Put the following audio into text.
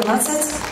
14.